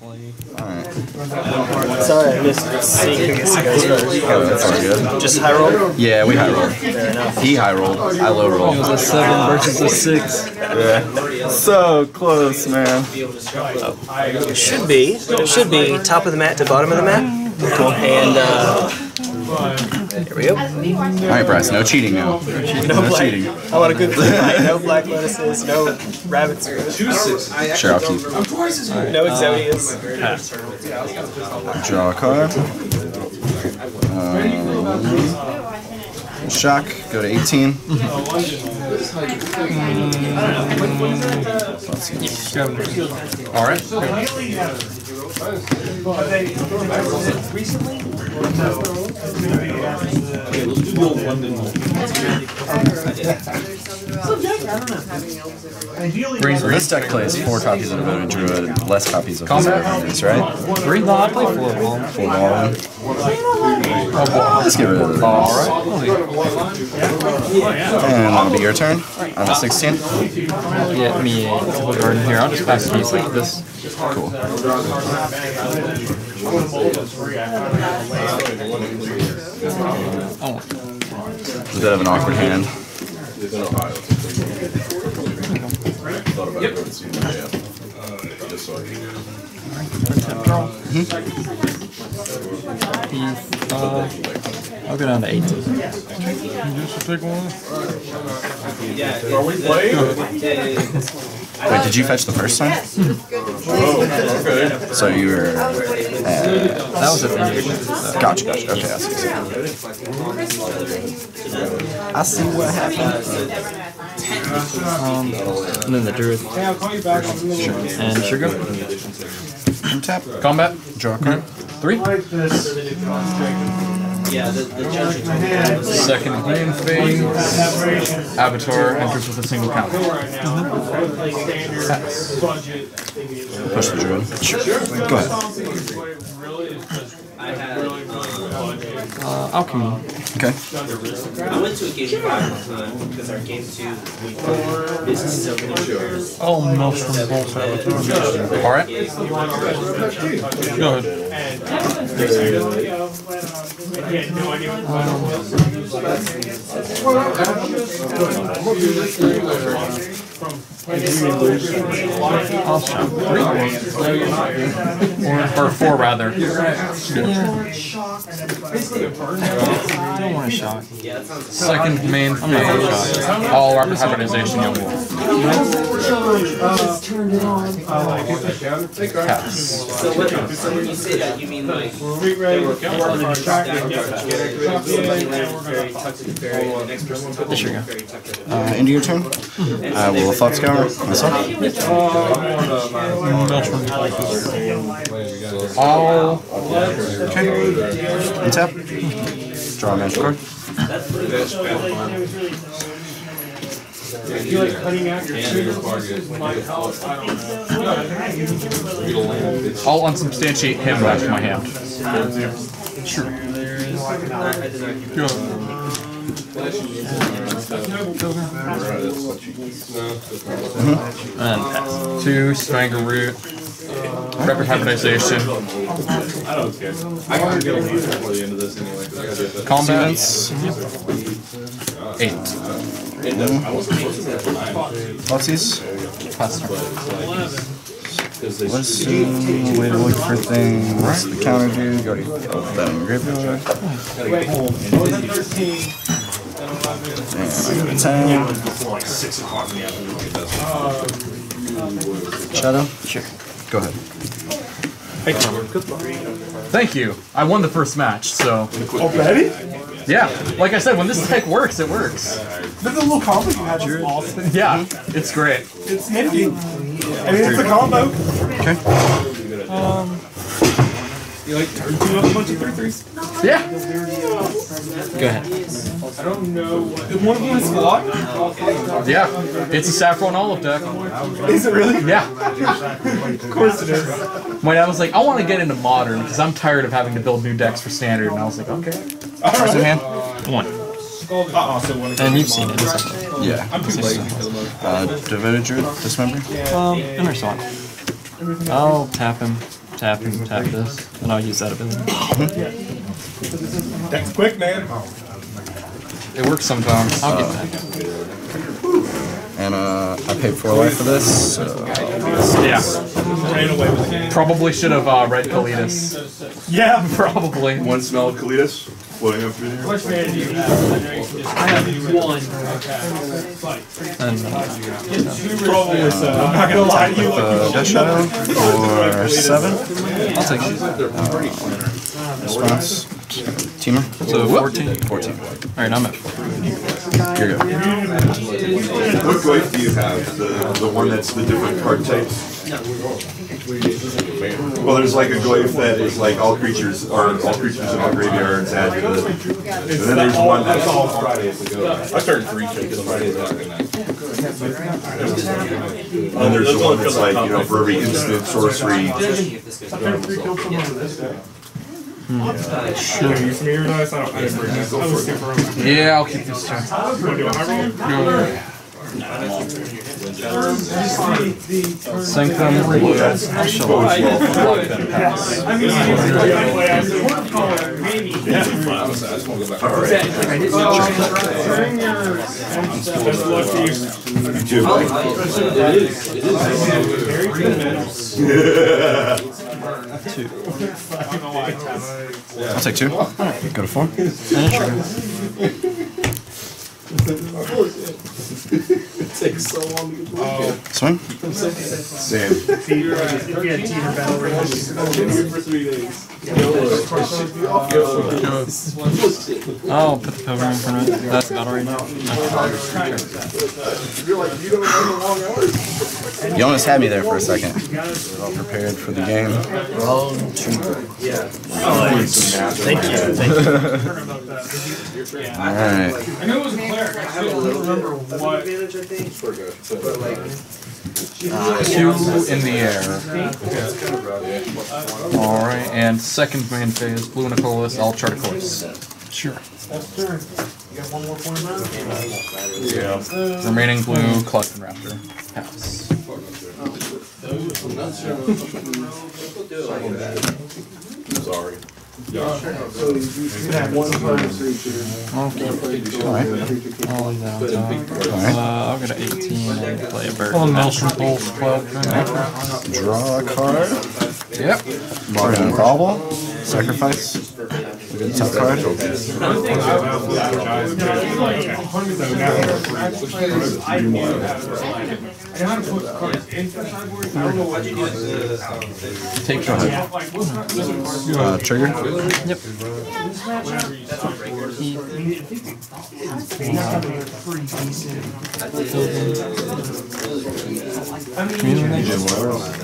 Alright. Sorry, I missed seeing who gets first. Oh, that's all good. Just high roll? Yeah, we high rolled. He high rolled. I low rolled. It was a seven versus a six. Yeah. So close, man. Should be. Should be top of the mat to bottom of the mat. And uh, there we go. Alright, Bryce, no cheating now. No cheating. I want a good flip fight. No black lettuces, no rabbit screws, Sure, I'll keep. no exodius. Draw a card. Um, shock, go to 18. Alright. Green, So this deck plays four copies of Devoted Druid, less copies of Combat. His right? Three? No, I play four of them. Full ball. Let's get rid of this. And that'll be your turn on a 16. Yeah, me a garden here. I'll just pass these like this. Cool. Oh, It's a bit of an awkward hand. Uh, I'll go down to eight. Wait, did you fetch the first time? So you were. Uh, That was a finish. gotcha, gotcha. Okay, I see. I see what happened. Um, and then the druid. And sugar. Tap. Combat. Draw a card. Three. Second main phase. Avatar enters with a single counter. Push the druid. Sure. Go ahead. Uh, alchemy. Okay. I went to a game five one time because our game two week is so many shows. Oh, Maelstrom Bolt Avatar. Alright. Go ahead. I'll shoot three. Or, or four rather. I don't want to shock. Second main phase. All rapid hybridization young wolf. Pass. So what? So when you say that, you mean like they were one of the stacked up, somebody landed fairy, tucked in fairy, and the next person took There you go. fairy, tucked it. Uh, into your turn. I will thought scour myself. All Okay. Untap. Draw a magic card. I'll unsubstantiate him back to my hand. Sure. And pass. Two, Swanger Root. Rapid hybridization. Combat. Eight. Lotsies. Pass turn. Let's see. Way to look for things. What's the counter do? Go to that in graveyard. And I got a 10. Shadow? Sure. Go ahead. Thank you. I won the first match, so. Already? Yeah, like I said, when this tech works, it works. This is a little combo you had. That's awesome. Yeah, it's great. It's nifty. I mean, it's a combo. Okay. Um. You like turn two up a bunch of three threes? Yeah. Go ahead. I don't know. What, one of them is block? Yeah, it's a Saffron Olive deck. Is it really? Yeah. Of course it is. My dad was like, I want to get into modern because I'm tired of having to build new decks for standard, and I was like, okay. What's in hand? One. So one of And you've seen it, isn't it? Yeah. I'm too lazy to kill them. Uh, Devoted Druid, dismember. Um, Inner Song. I'll tap him. tap him, tap this, and I'll use that ability. That's quick, man. It works sometimes. I'll get that. And uh, I paid four life for this. So Yeah. Ran away with it. Probably should have uh, read Kalitas. Yeah. Probably. One smell of Kalitas floating up through there. Which man do you have? I have one. And uh, Probably so. I'm not gonna lie to you. uh, Death Shadow for seven. I'll take it. Response. Temur. So 14. 14. Alright, I'm at 4. You're good. What glaive do you have? The the one that's the different card types? Well, there's like a glaive that is like all creatures are all creatures in all graveyards add to the. And then there's one that's all Fridays ago. I started three because Fridays out and that. And there's the one that's like, you know, for every instant sorcery. Sure. You smear us? I don't. I didn't. I was super around. Yeah, I'll keep this two. Want to do a high roll? Sanctum Blue. I'll show it. Plug then pass. I mean, maybe. So I just want to go back. During your best luck to you. You too, Mike. Very good. I'll take two. Alright, go to four. it takes Swing. Same. If you had teeter battle rings. I'll put the pilgrim in front of it. That's about right now. You almost had me there for a second. All prepared for the game. Thank you. Thank you. Alright. I knew it was a cleric. I don't remember what. Two in the air. Alright, and second main phase, Blue and Nicholas, I'll chart a course. Sure. You got one more point left? Yeah. Remaining blue, Clutch and Raptor. Pass. Sorry. Okay. I'll leave that on top. Uh, I'll go to 18 and play a bird. Oh, Maelstrom Pulse, Club. Draw a card. Yep. Bargain Bauble. Sacrifice. Look at the top card. I know how to put cards in for sideboard. I don't know what you do. Take charge. Like, what's not wizard cards? Uh, trigger. Yep.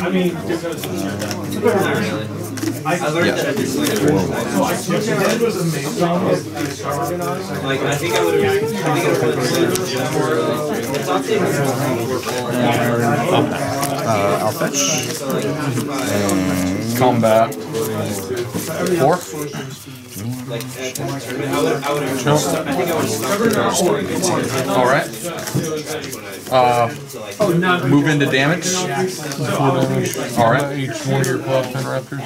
I mean, because. I learned that. So I took it, it was amazing. Like, I think I would have, I think I would have more, uh, it's not the Uh, I'll fetch. Combat. Four? like, at the tournament, I would, I would have, I think I would have started. Alright. Uh, move into damage. Alright. Each one of your club pen raptors.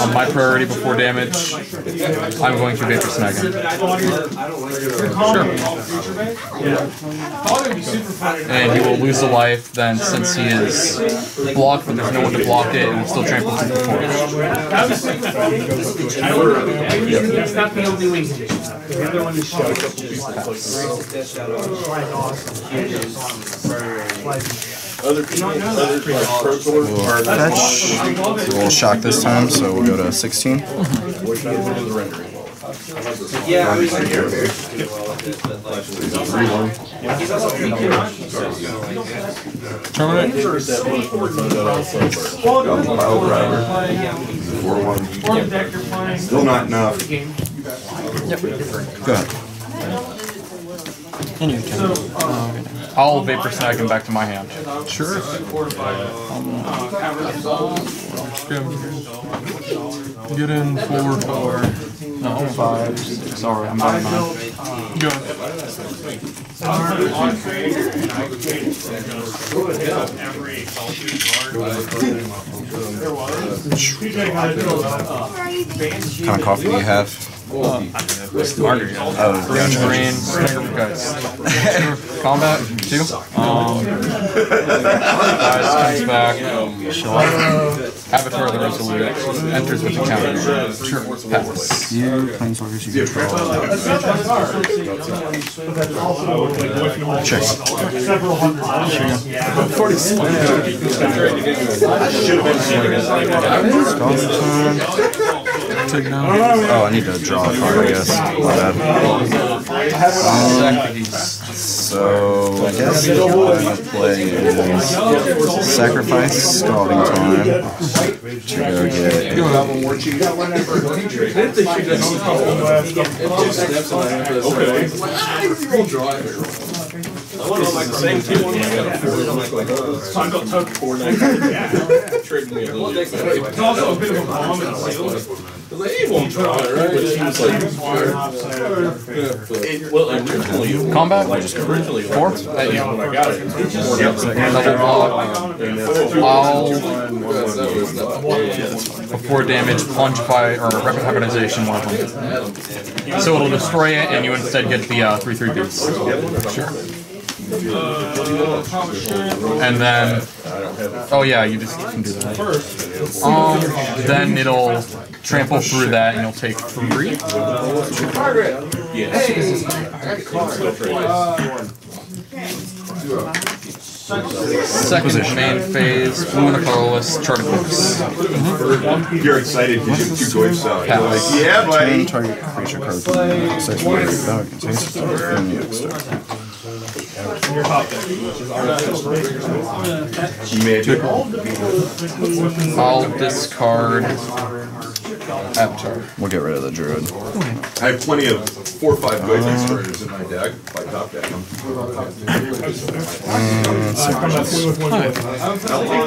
On my priority before damage, I'm going to Vapor Snag him. And he will lose a life, then since he is blocked, but there's no one to block it, and will still trample to the forest. That's not the only wing condition. The other one is show. Other people, other like pro tour We'll fetch. We'll shock this time, so we'll go to 16. Yeah, I was like, but like, he's also Pile driver. Four one. Still not enough. Go ahead. And your turn. Uh, I'll Vapor Snag him back to my hand. Sure. Get in four, four. No, five, six. Sorry, I'm on nine. On creator, and I would say, every There was. TJ kind of drove up. What kind of coffee do you have? Margarita. Oh, Green, green, guys. Combat, two. Um, guys comes back. Avatar the Resolute enters with a counter. Sure, pass. You planeswalkers you control. Check. Several hundred. Yeah. Oh, I need to draw a card, I guess. My bad. Um, so, I guess what I'm gonna play is Sacrifice Scalding Tarn to go get It's also a bit of a bomb and seal. He won't try, right? Like, well, originally, Combat, originally, four. I got. For four damage, plunge by or rapid hybridization one of them. So it'll destroy it, and you instead get the uh, three three beats. Sure. And then, oh yeah, you just can do that. Um, then it'll trample through that, and you'll take three. Yes. Second main phase, blue and a colorless. You're excited because you two go south. You're like, yeah, buddy. target creature card from the six player back. Contains and you start. Magic. I'll discard Avatar. We'll get rid of the druid. I have plenty of four or five Goichi destroyers in my deck, by top deck.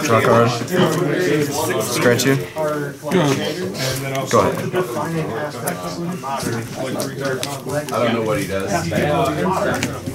Draw card. Scratch you. Go ahead. I don't know what he does.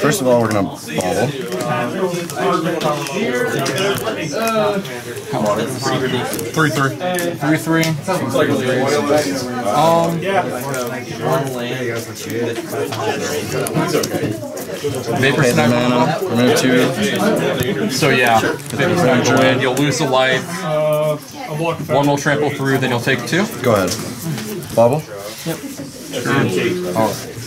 First of all, we're gonna bobble. Three, three. Three, three. Um, Vapor Pay the Snag. mana. Remove two. So yeah, Vapor Snag will you'll lose a life. Uh, a block effect. One will trample through, then you'll take two. Go ahead. Bobble.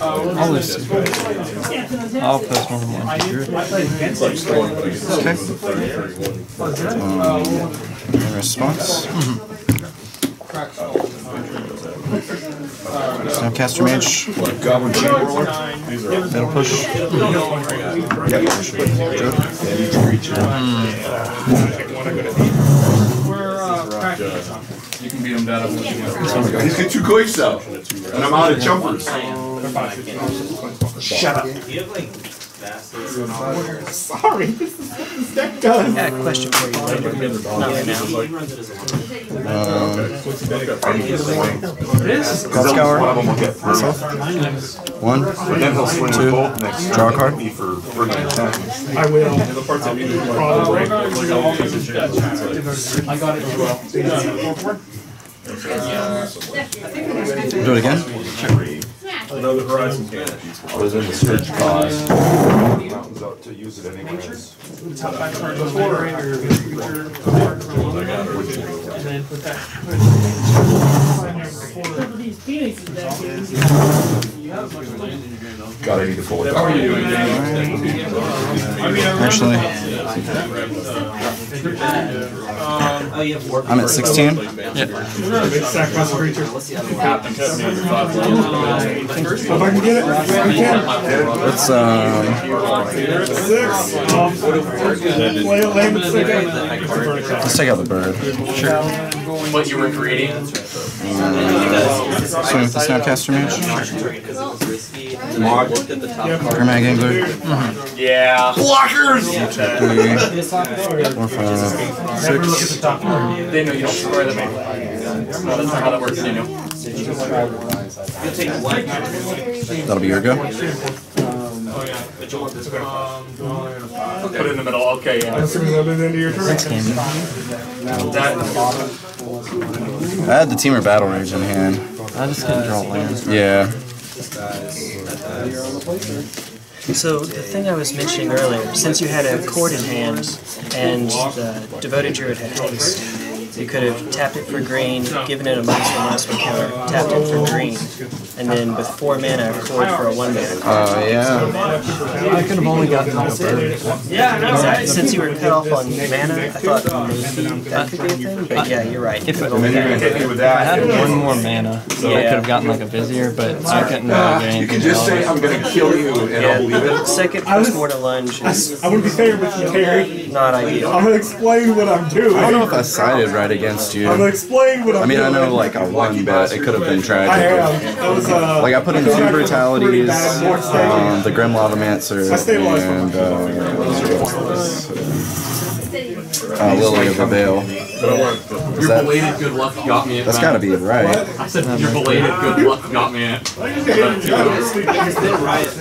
I'll list. I'll post more than I one. did, I played against it. In response. Snapcaster Mage. Goblin push. Uh, practicing something. You can beat him down. He's got two Goichi out, and I'm out of jumpers. Shut up. You have like bastards. Yeah, question for you. Not right now. He runs it as one. God Scour. One of them will get. One. But then he'll swing with both next Draw a card. Me for bringing an attack. I will. Probably. I got it as well. Do it again. Another Horizon cannon. Was in the search cost. Mountains out to use it anyways. Top five cards on the ring or card from one and then put that. Put sign number four. These phoenixes back here. God, I need to pull it How are you doing? Actually, Oh, you have four. I'm at 16. Sacrifice creature. Captain kept me under five If I can get it, we can. Let's um, Six. Um, it, lay it, six. let's take out the bird. Sure. What you were creating? Swing with the Snapcaster Mage. Mod. Gurmag Angler. Yeah. Blockers! Three, four, five, six. They know you don't square them. That's not how that works, you know. That'll be your go. Put it in the middle. Okay, yeah. Assuming that is the end of your turn. That, I had the Temur Battle Rage in hand. I just couldn't draw lands. Yeah. So the thing I was mentioning earlier, since you had a cord in hand and the devoted druid had haste, you could have tapped it for green, given it a minus one minus one counter, tapped it for green, and then with four mana, a cord for a one mana. Oh yeah. I could have only gotten like a bird. Yeah, exactly. Since you were cut off on mana, I thought maybe that could be a thing. But yeah, you're right. If And then you're gonna hit me with One more mana, so I could have gotten like a Vizier, but I couldn't uh, really get You anything can just say. I'm gonna kill you, and I'll believe it. second Postmortem Lunge is I wouldn't be fair with you, Terry. not ideal. I'm gonna explain what I'm doing. I don't know if I sided right against I'm you. gonna explain what I'm I mean, I know like a one bet, it could have been I tragic. am. That was uh. Like I put in two brutalities, um, the Grim Lavamancer, and uh, what was it? uh, Lily of the Veil. your that- belated good luck got me at That's that. gotta be right. I said your belated good luck got me at. Riot